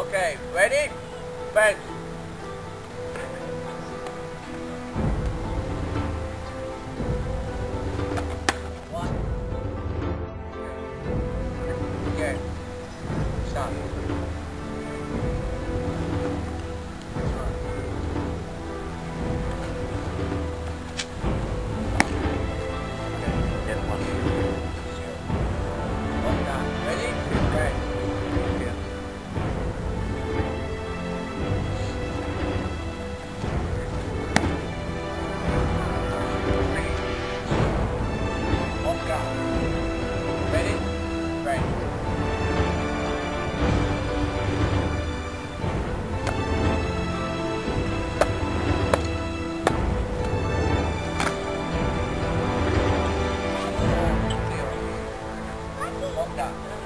Okay, ready? Bang.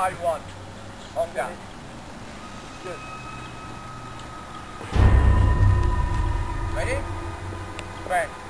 I want. On down. Good. Ready? Back.